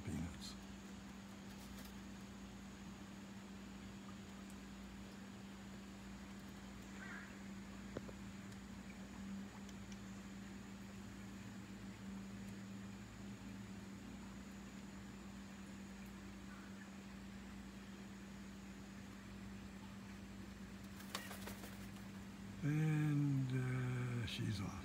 more peanuts. And uh, she's off.